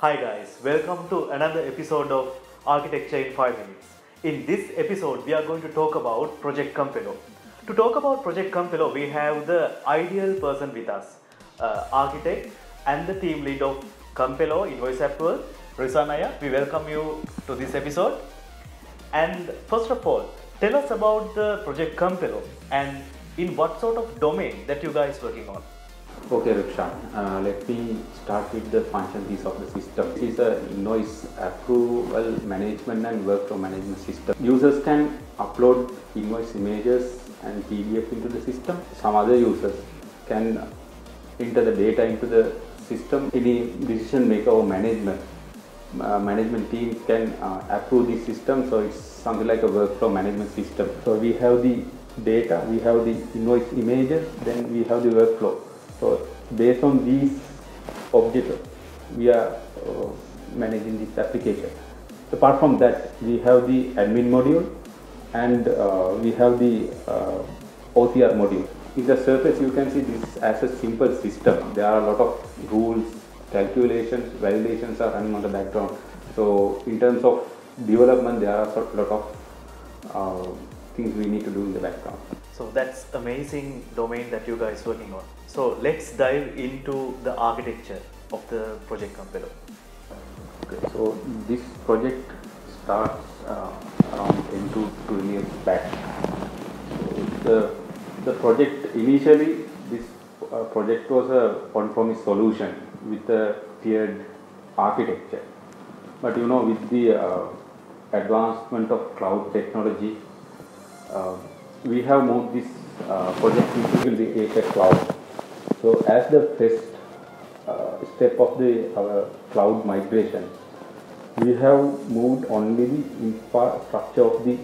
Hi guys, welcome to another episode of Architecture in 5 Minutes. In this episode, we are going to talk about Project Compello. To talk about Project Compello, we have the ideal person with us, uh, architect and the team lead of Compello Invoice Approval, Risanaya. We welcome you to this episode. And first of all, tell us about the Project Compello and in what sort of domain that you guys working on. Okay, Rukshan, uh, let me start with the function piece of the system. This is a invoice approval management and workflow management system. Users can upload invoice images and PDF into the system. Some other users can enter the data into the system. Any decision maker or management uh, management team can uh, approve the system. So it's something like a workflow management system. So we have the data, we have the invoice images, then we have the workflow. So based on these objects, we are uh, managing this application. Apart from that, we have the admin module and uh, we have the uh, OCR module. In the surface, you can see this as a simple system. There are a lot of rules, calculations, validations are running on the background. So in terms of development, there are a lot of uh, things we need to do in the background. So that's amazing domain that you guys working on. So let's dive into the architecture of the Project Compello. Okay, so this project starts uh, around 10 to 12 years back. So the, the project initially, this uh, project was a on-premise solution with a tiered architecture. But you know, with the uh, advancement of cloud technology, uh, we have moved this uh, project into the Azure cloud. So as the first uh, step of the our cloud migration, we have moved only the infrastructure of the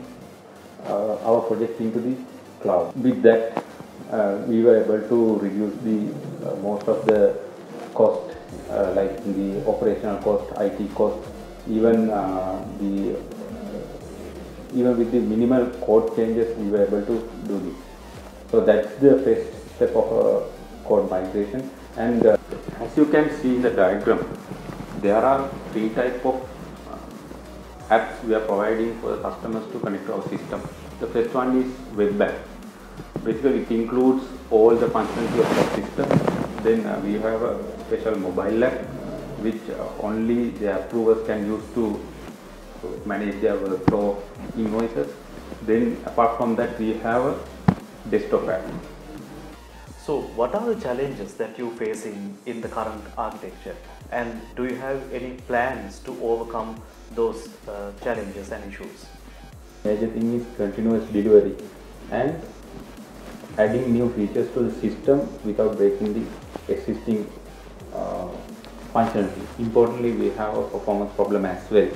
uh, our project into the cloud. With that, uh, we were able to reduce the uh, most of the cost, uh, like the operational cost, IT cost, even uh, the even with the minimal code changes, we were able to do this. So that's the first step of uh, code migration. And uh, as you can see in the diagram, there are three type of uh, apps we are providing for the customers to connect to our system. The first one is web app. Basically, it includes all the functionality of our system. Then uh, we have a special mobile app, which uh, only the approvers can use to manage their workflow invoices. Then apart from that, we have a desktop app. So what are the challenges that you facing in the current architecture and do you have any plans to overcome those uh, challenges and issues? Major thing is continuous delivery and adding new features to the system without breaking the existing uh, functionality. Importantly, we have a performance problem as well.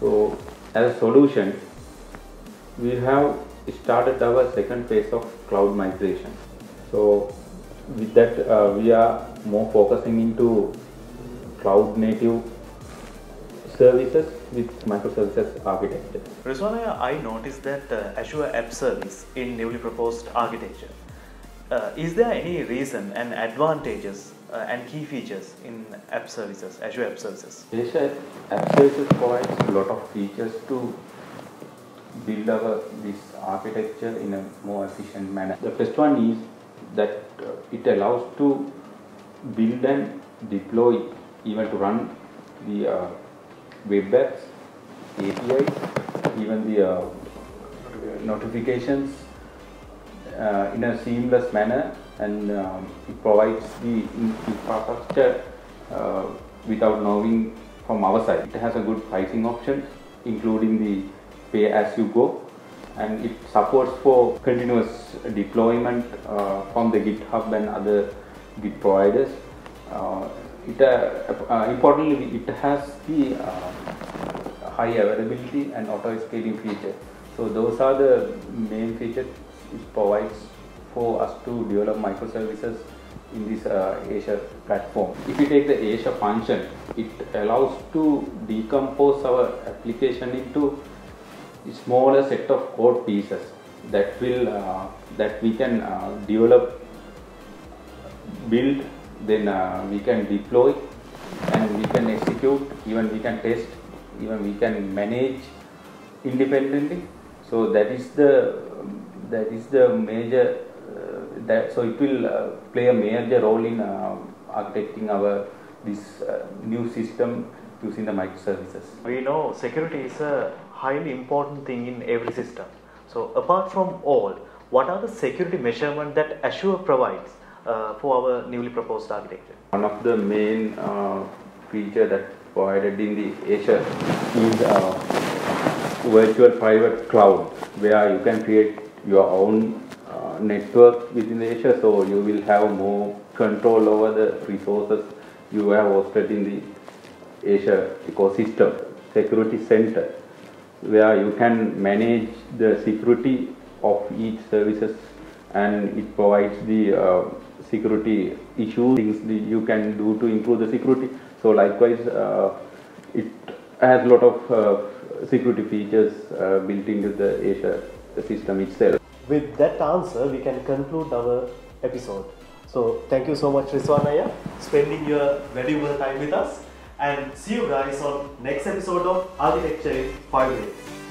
So, as a solution, we have started our second phase of cloud migration. So, with that, uh, we are more focusing into cloud native services with microservices architecture. Rizwanaya, I noticed that uh, Azure App Service in newly proposed architecture. Uh, is there any reason and advantages uh, and key features in app services, Azure App Services? Azure App Services provides a lot of features to build our this architecture in a more efficient manner. The first one is that uh, it allows to build and deploy, even to run the uh, web apps, APIs, even the uh, notifications uh, in a seamless manner and um, it provides the infrastructure uh, without knowing from our side. It has a good pricing option including the pay as you go and it supports for continuous deployment uh, from the GitHub and other Git providers. Uh, it, uh, uh, importantly, it has the high availability and auto scaling feature. So those are the main features it provides for us to develop microservices in this uh, Azure platform. If you take the Azure function, it allows to decompose our application into smaller set of code pieces that will uh, that we can uh, develop, build, then uh, we can deploy, and we can execute even we can test, even we can manage independently. So that is the that is the major uh, that so it will uh, play a major role in uh, architecting our this uh, new system using the microservices. We know security is a highly important thing in every system. So apart from all, what are the security measurements that Azure provides uh, for our newly proposed architecture? One of the main uh, feature that provided in the Azure is uh, virtual private cloud, where you can create your own uh, network within Azure, so you will have more control over the resources you have hosted in the Azure ecosystem security center, where you can manage the security of each services and it provides the uh, security issues things you can do to improve the security. So likewise uh, it has a lot of uh, security features uh, built into the Azure system itself With that answer, we can conclude our episode. So, thank you so much, Rizwanaya, spending your valuable time with us. And see you guys on next episode of Architecture in 5 minutes.